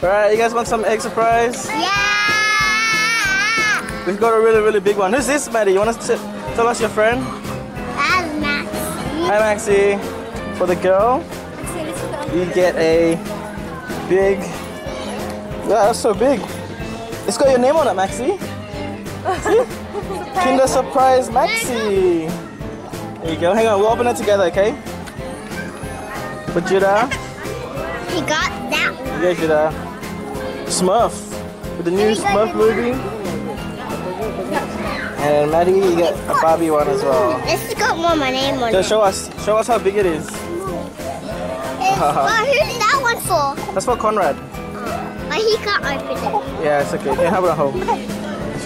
Alright, you guys want some egg surprise? Yeah! We've got a really, really big one. Who's this, Maddie? You want us to tell us your friend? That's Maxi. Hi, Maxi. For the girl, you get a big. Yeah, that's so big. It's got your name on it, Maxi. See? Kinder Surprise Maxi. There you go. Hang on, we'll open it together, okay? For Judah. He got that one. Yeah, Judah. Smurf. With the new Smurf movie. And Maddie, you get a Barbie one as well. This got more my name on So it. show us, show us how big it is. But oh, who's that one for? That's for Conrad. Oh, but he can't open it. Yeah, it's okay. Can have it at home.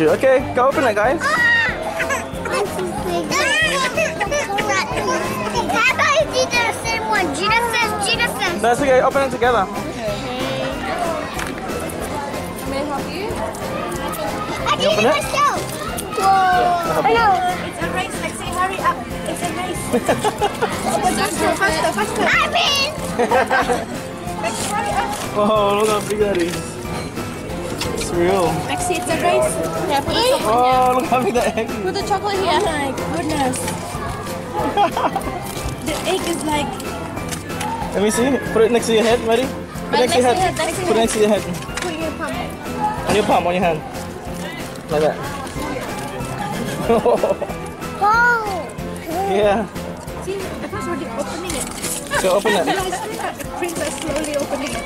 Okay, go open it, guys. How about if you do the same one? Gina says, Gina says. No, it's okay. Open it together. I help you? Did open it it? myself. Whoa. I know. It's a race, Lexi. Hurry up. It's a race. faster, faster, faster. I mean. Lexi, hurry up. Oh, look how big that is. It's real. Lexi, it's a race. Yeah, put the eh? chocolate Oh, look how big that egg here. is. Put the chocolate here. Oh my goodness. the egg is like... Let me see. Put it next to your head, ready? Put it next to your head. next to Put it next to your head. Put your palm. On your palm, on your hand. Like that. Whoa. yeah. See, the first one is opening it. So open it. The princess slowly opening it.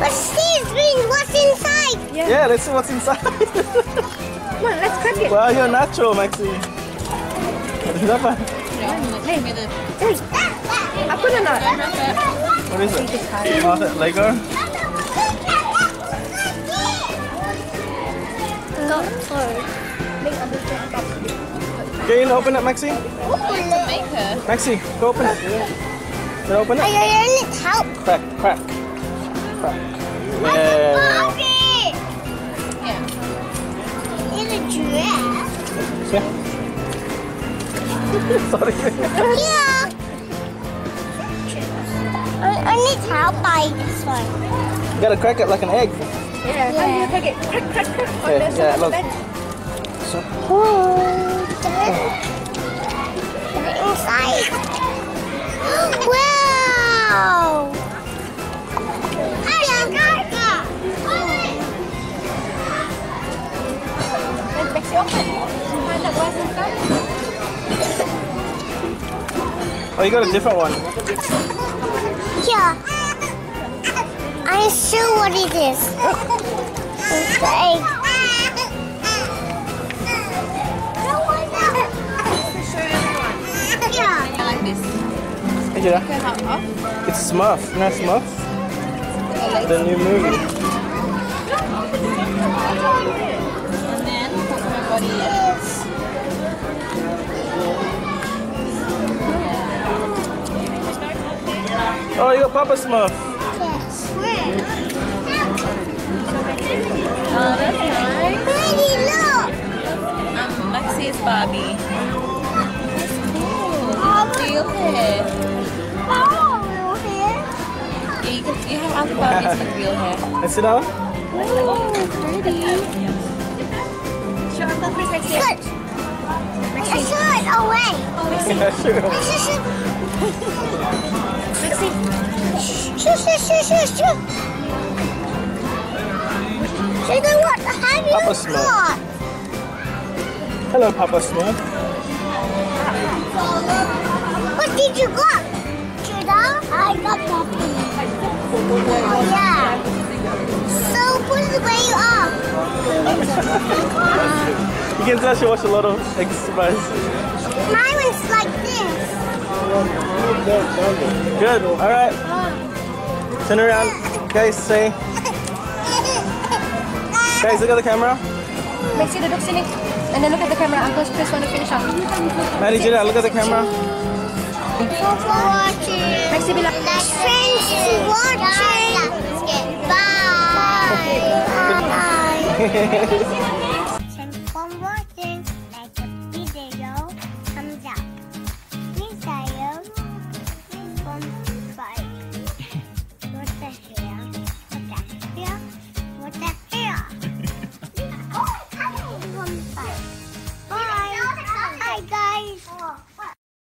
But Steve's green, what's inside? Yeah, yeah, let's see what's inside. Come on, let's crack it. wow, you're natural, Maxi. Kenapa? Apa dah nak? What is it? Oh, that Lego? Not sorry. Can you open it, Maxi? Maxi, go open it. Can you open it? I need help. Crack, crack, crack. Yeah. Barbie! In a dress. Yeah. Sorry. Yeah. I, I need help by this one. You gotta crack it like an egg. Yeah, how do you crack it? Crack, crack, crack. Okay, the yeah, look. the bed. So, And the inside. wow! I got. Let's Lexi open. Find out what's inside. oh, you got a different one. Yeah. I'm sure what it is. It's the egg. Yeah. Hey, Judah. Okay. It's Smurf. You know Smurf? The new movie. You got Papa Smurf. Yes. Oh, that's nice. Daddy, look. Um, Lexi is Barbie. Real hair. Oh, here. Yeah, you, can, you have other Barbies with real hair. Let's sit down. Oh, pretty. Show Uncle Chris next year. Good. I threw it away. Yeah, sure. Lexi. Shoo, shoo, shoo, shoo, shoo. Sugar, what have you Papa Smurf. got? Hello, Papa Smurf. What did you got? Judah? I got Poppy. Oh, yeah. So put it where you are. You can tell she watched a lot of Surprise. Mine was like this. Good. All right. Turn around. Guys, say. Guys, look at the camera. Lexi, duduk sini. And then look at the camera. Uncle Chris want to finish up. Maddie, Judah, look at the camera. Thanks for watching. Lexi bilang. Thanks for watching. Bye. Bye.